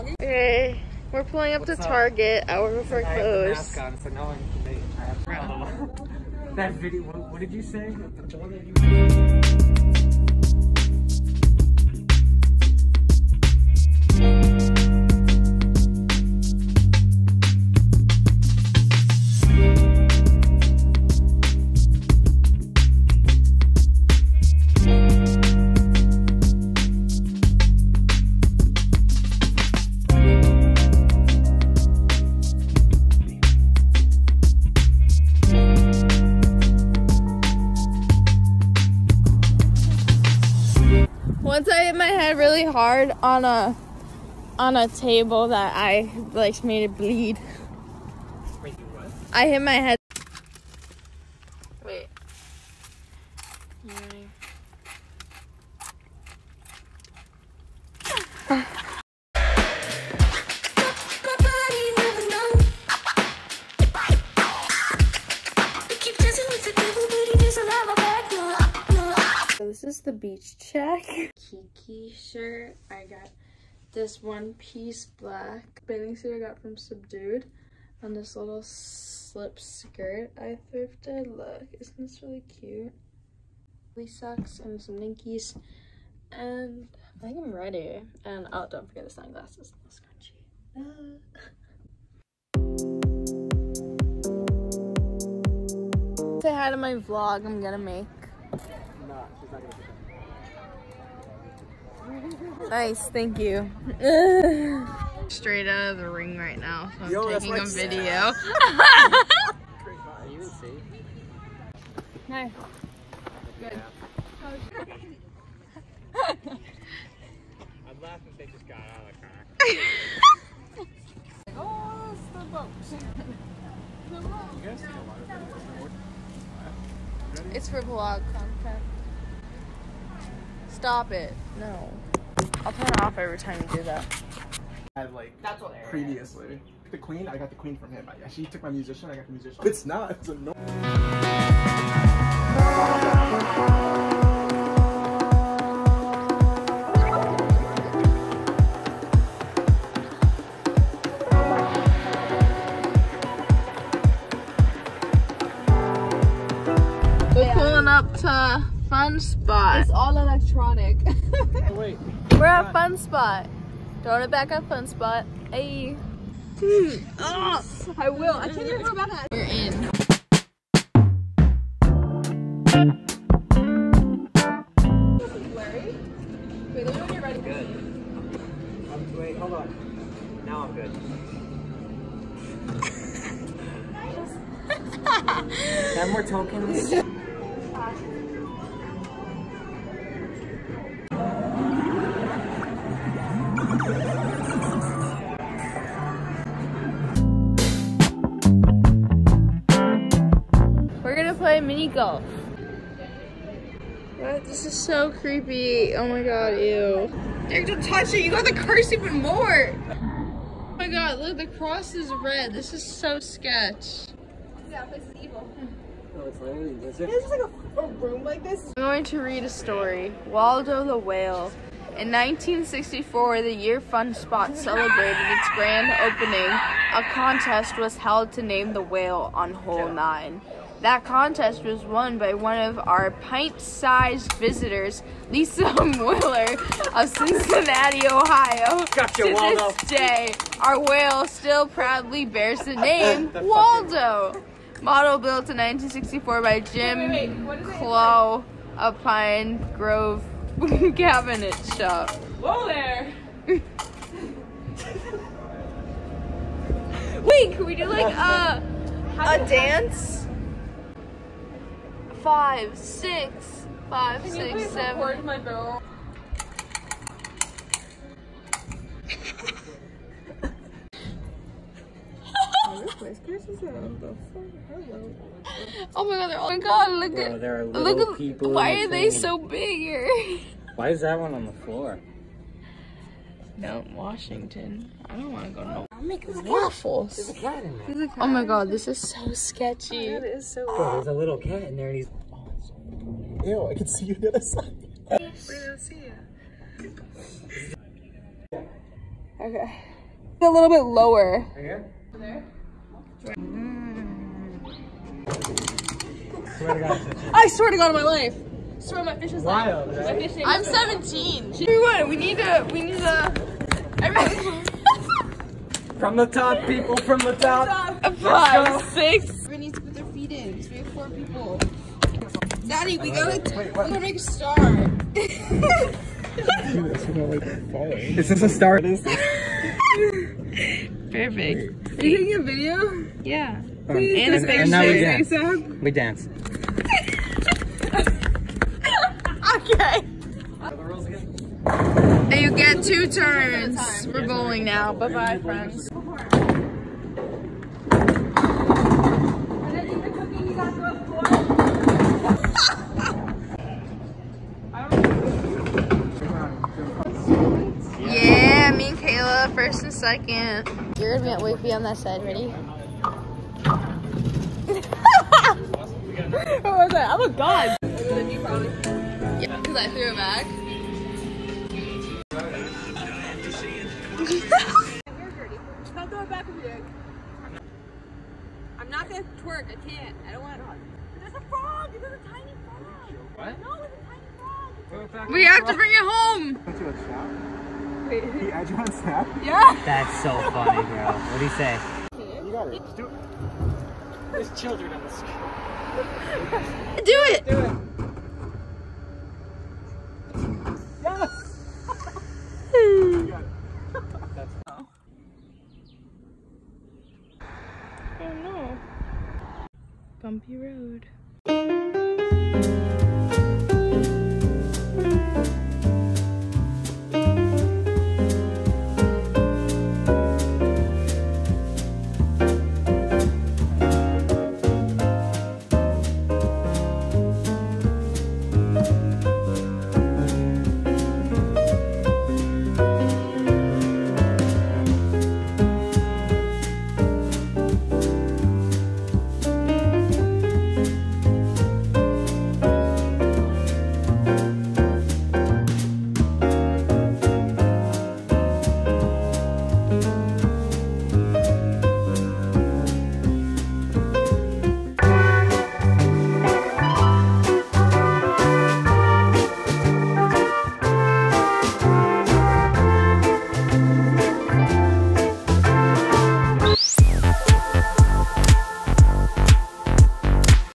vlogging. Okay, we're pulling up What's to up? Target hour before I have the mask on, so now I'm late. I have to That video, what, what did you say? Hard on a on a table that I like made it bleed. Wait? I hit my head. This is the beach check. Kiki shirt. I got this one piece black bathing suit I got from Subdued. And this little slip skirt I thrifted. Look, isn't this really cute? These socks and some Ninkies. And I think I'm ready. And oh, don't forget the sunglasses. and the scrunchie. Ah. Say hi to my vlog I'm gonna make. No, she's not gonna put that. Nice, thank you. Straight out of the ring right now, so I'm Yo, that's taking a video. Are you even see? Hi. I'd laugh if they just got out of the car. Oh, it's the boat. You guys see a lot of videos. It's for vlog content. Stop it. No. I'll turn it off every time you do that. I have like That's what previously. The queen, I got the queen from him. I, she took my musician, I got the musician. It's not. It's a no. We're pulling up to Fun Spot. It's all electronic. Oh, wait. We're at Fun Spot. Throwing it back at Fun Spot. Hey. I will. I can't even remember that. We're in. Wait, let me know when you're ready. Good. Um, wait, hold on. Now I'm good. Ten more tokens. Play mini golf. What? This is so creepy. Oh my god, ew. Derek, don't touch it. You got the curse even more. Oh my god, look, the cross is red. This is so sketch. Yeah, place is evil. Oh, it's literally this. It's like a, a room like this. I'm going to read a story. Waldo the Whale. In 1964, the year Fun Spot celebrated its grand opening, a contest was held to name the whale on hole 9. That contest was won by one of our pint-sized visitors, Lisa Willer of Cincinnati, Ohio. Gotcha, to Waldo. this day, our whale still proudly bears the name Waldo. Model built in 1964 by Jim Wait, wait, wait. What does it Clow of Pine Grove Cabinet Shop. Whoa there. Wait, can we do like a a dance? Five, six, five, Can you six, please seven. record my barrel? Oh my god, they're all, oh my god, look Bro, at there are look at people why in are they so big here? Why is that one on the floor? Mount Washington. I don't want to go no. I'll make waffles. There's a cat in there. Oh my god, this is so sketchy. Oh is so Bro, there's a little cat in there and he's. Ew, I can see you the other side. Wait, let's see it. Okay. A little bit lower. Here? Swear to God, I swear to God on my life. Swear my fish is wild, right? I'm 17. Everyone, we need to, we need to. Everyone. From the top, people, from the top. Five, six. Everyone needs to put their feet in because we have four people. Daddy, we gotta, Wait, we what? gotta make a star. Is this a start? Is Perfect. Are you taking a video? Yeah. Oh. and, And a and, picture. now we dance. ASAP. We dance. Okay. The rules again? And you get two turns. We're bowling now. Bye bye, friends. Yeah, me and Keila, first and second. You're gonna be be on that side. Ready? what was that? I'm a god. Yeah, because I threw it back. Not. I can't. I don't want to. There's a frog. There's a tiny frog. What? No, it's a tiny frog. We have to bring it home. Went to a shop. He add you on Snap? That's so funny, bro. What do you say? You got it. Just do it. There's children on the screen. Do it. Do it. bumpy road.